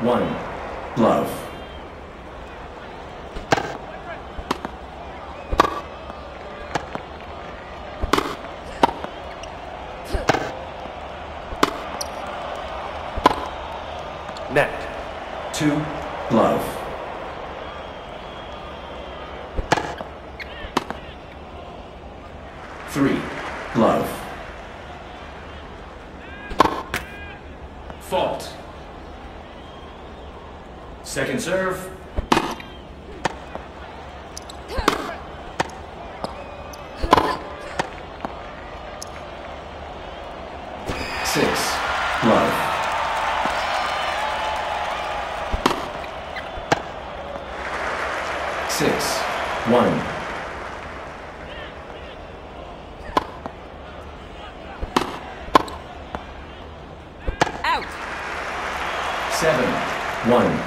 One. Love. Net. Two. Love. Three. Love. Fault. Second serve. Six. Love. Six. One. Out. Seven. One.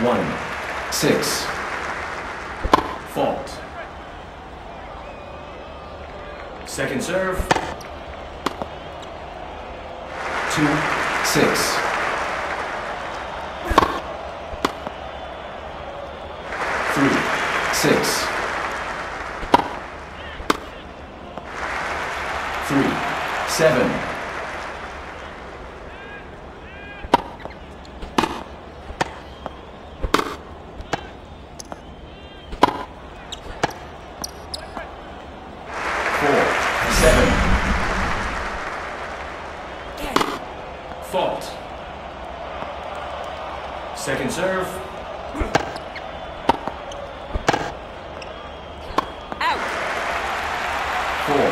One. Six. Fault. Second serve. Two. Six. Three. Six. Three. Seven. Four. Seven. Fault. Second serve. Out. Four.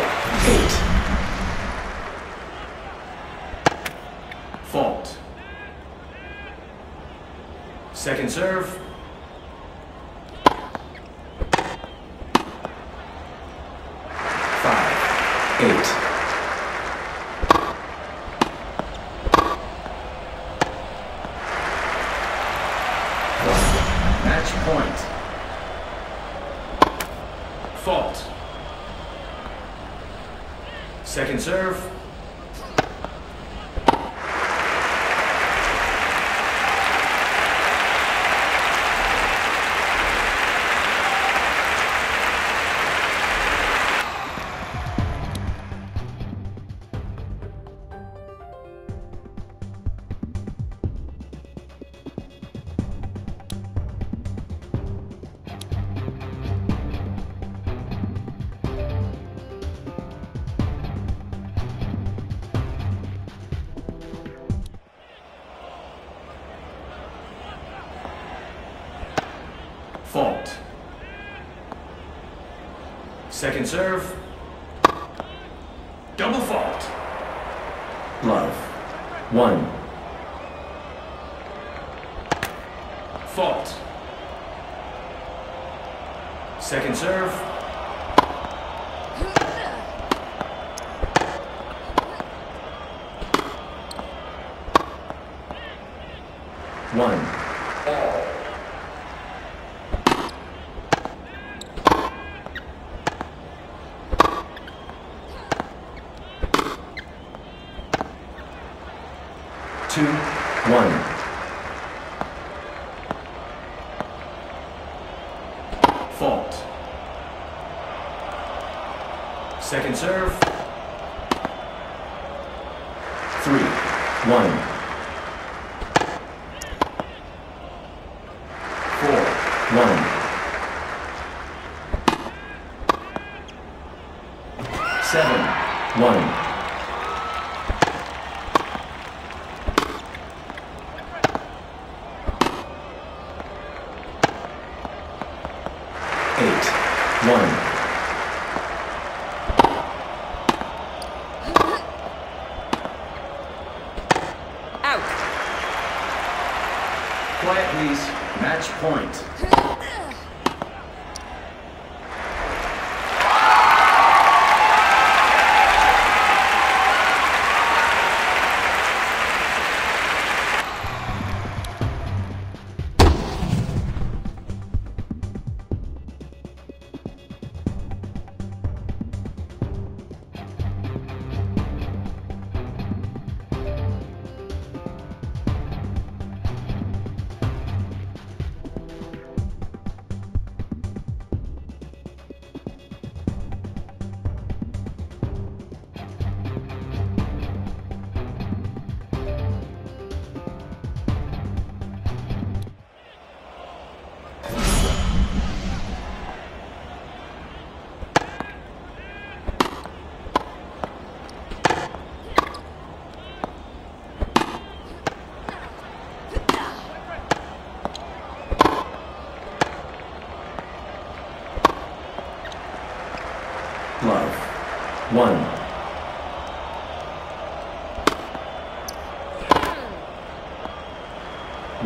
Eight. Fault. Second serve. Five. Eight. fault. Second serve. Double fault. Love. One. Fault. Second serve. Second serve. Three. One.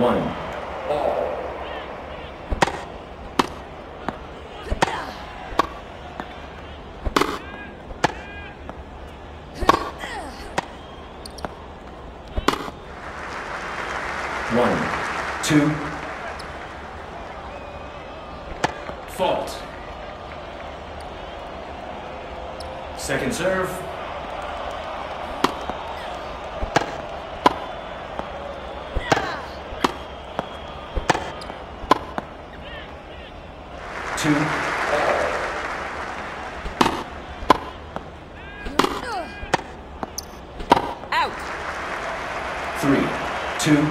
One. Two. Fault. Second serve. Two. Out. Three. Two.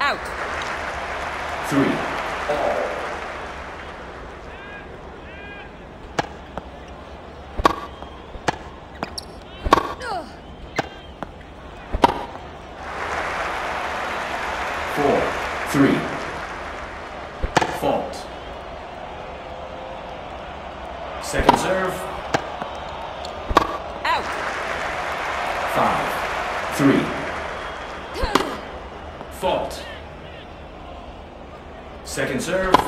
Out. Three. Four. Three. Fault. Second serve. Out. Five. Three. Fault. Second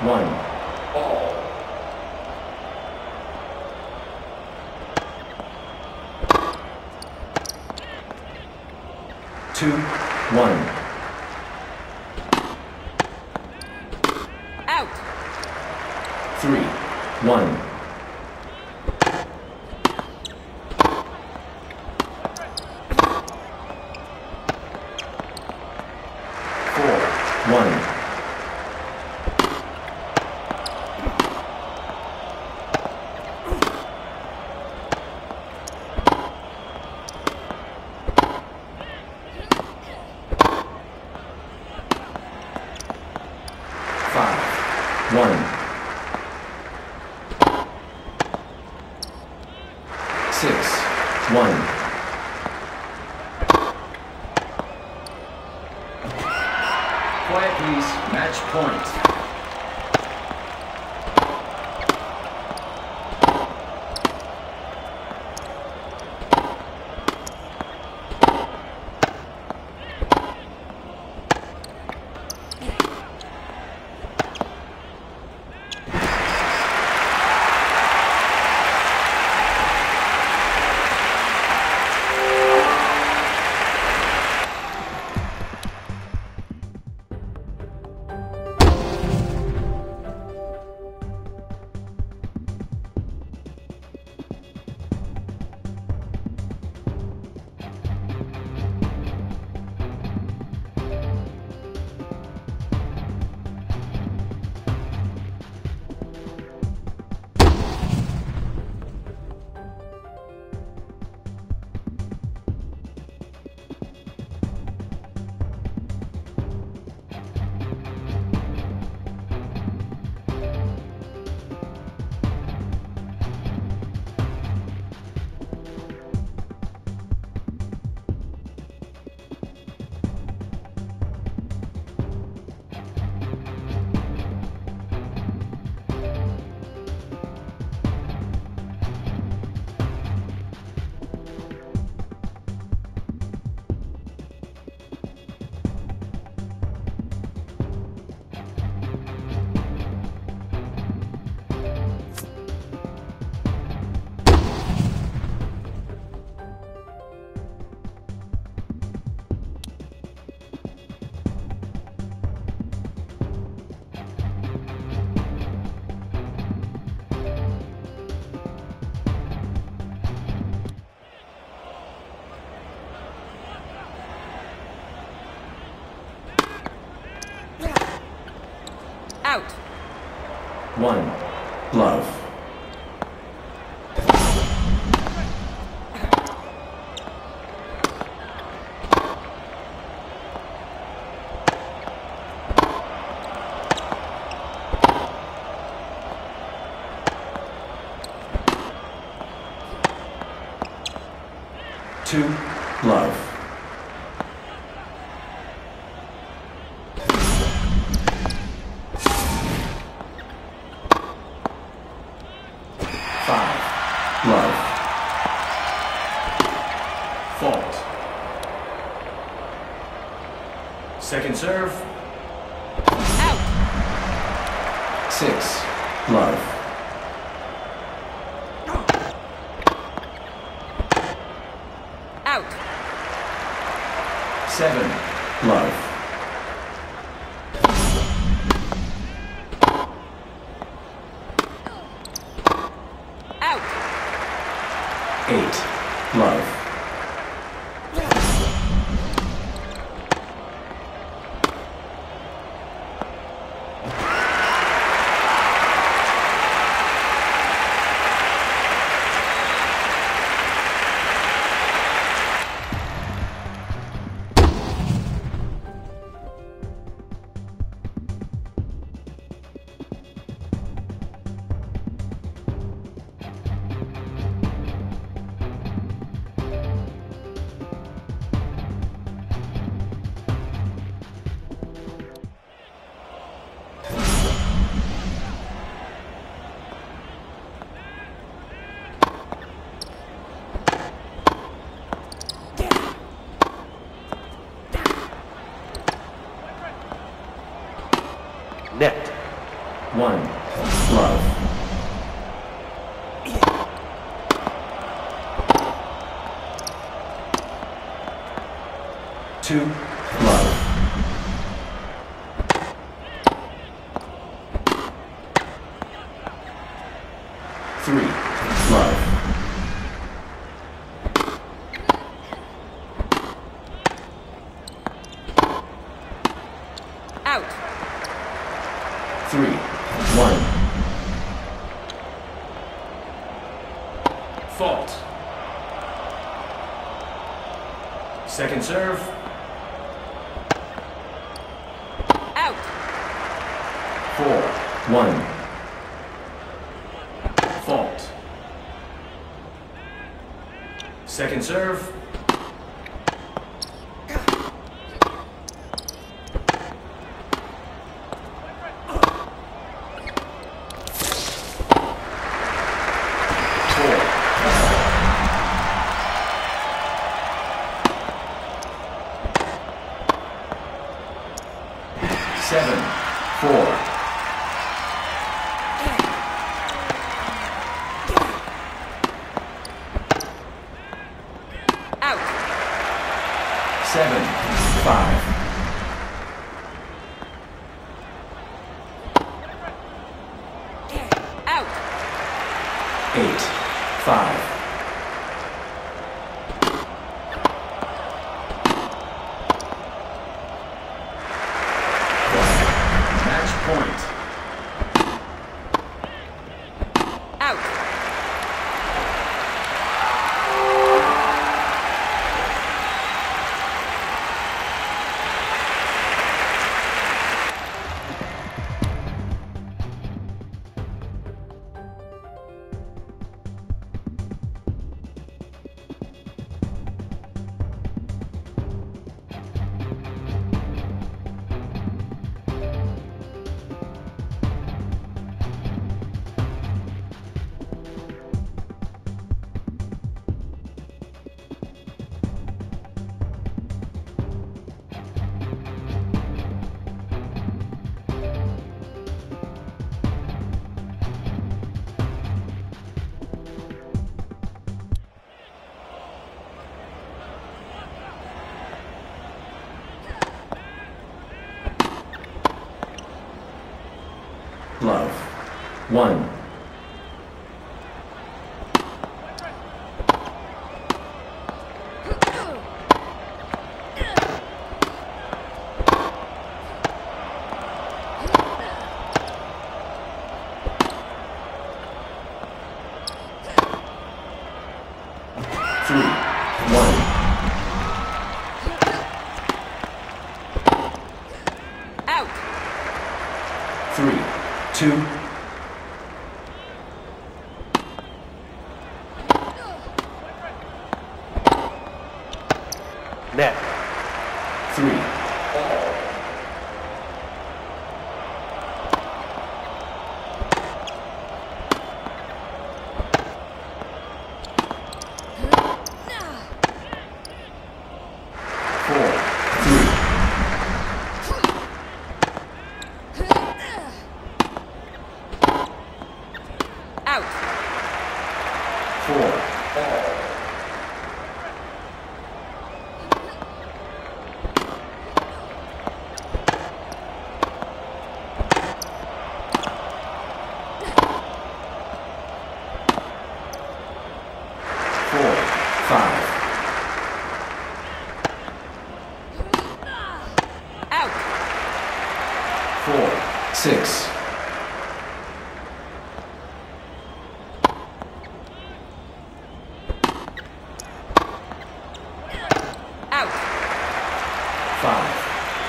One. All. Two. One. Out. Three. One. Four. One. Five. One. Six. One. Quiet, please. Match point. One. Glove. Serve. Out. Six. Glove. Second serve. Out. Four, one. Fault. Second serve. eight, five, three.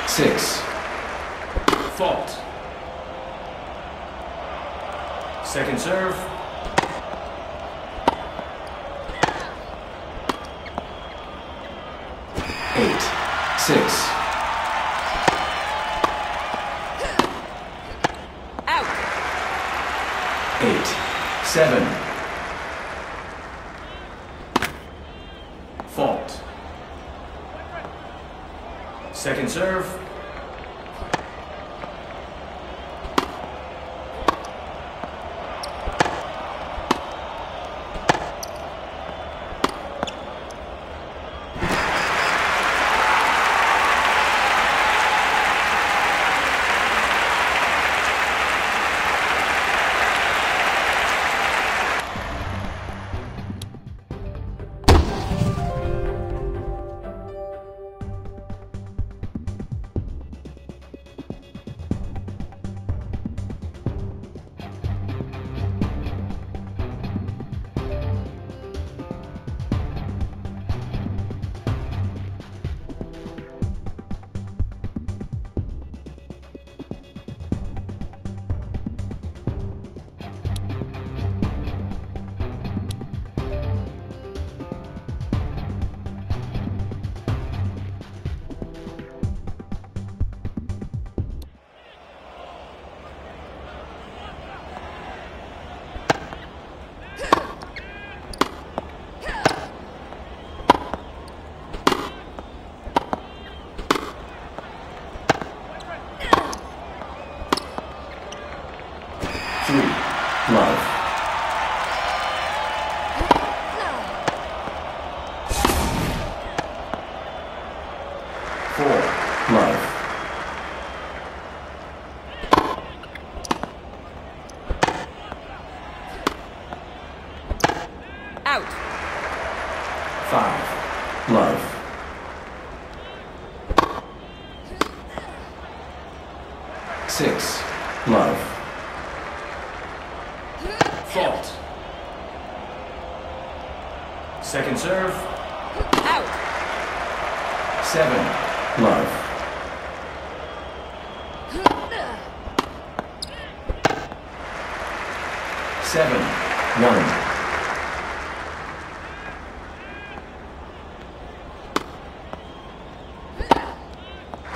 Six. Fault. Second serve. through love.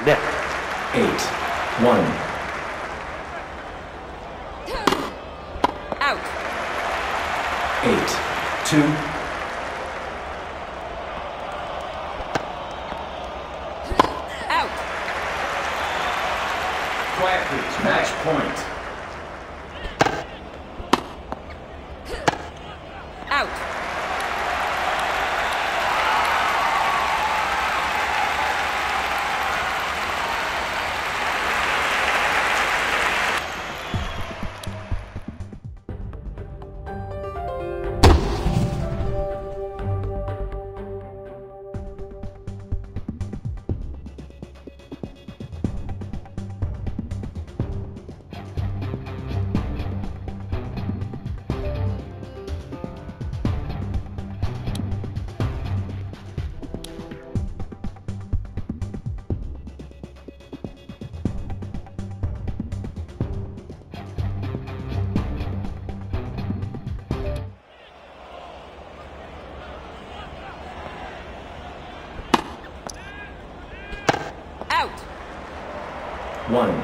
Net. Eight. One. Out. Eight. Two. one.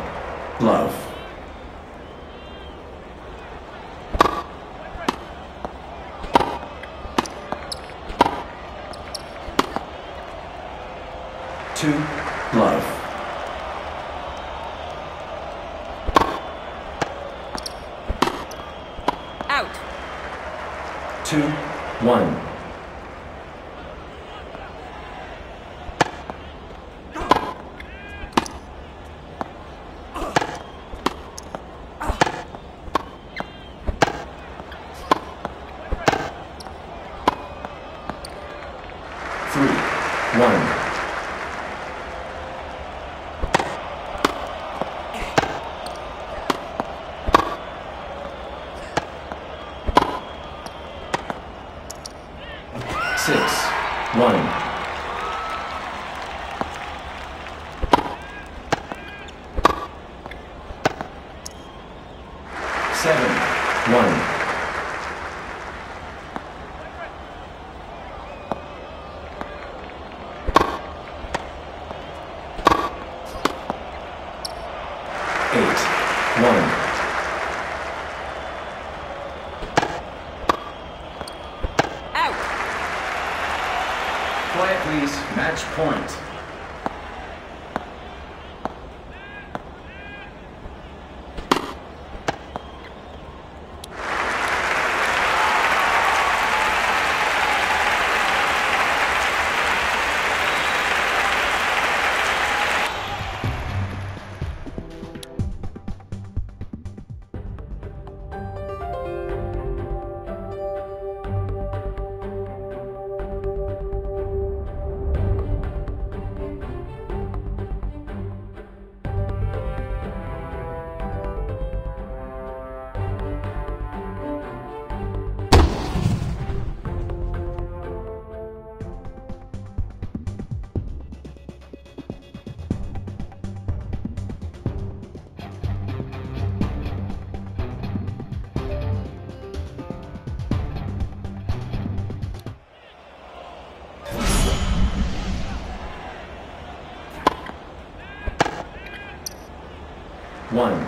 One,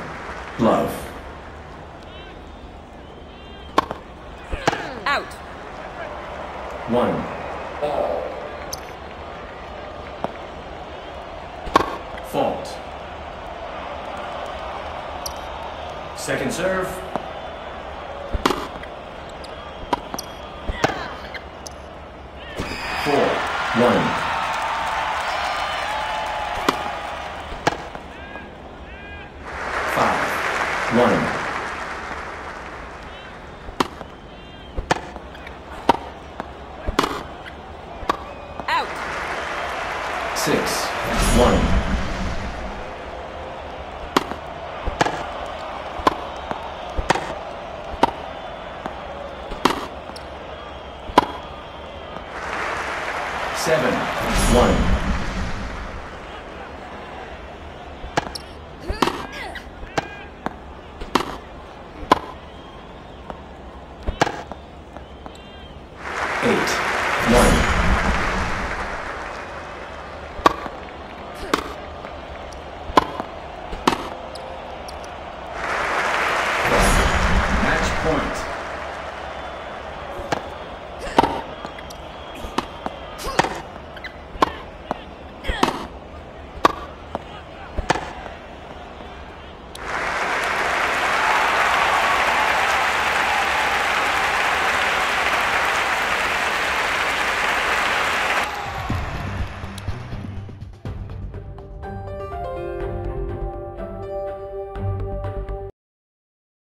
love. Out. One. Seven. One.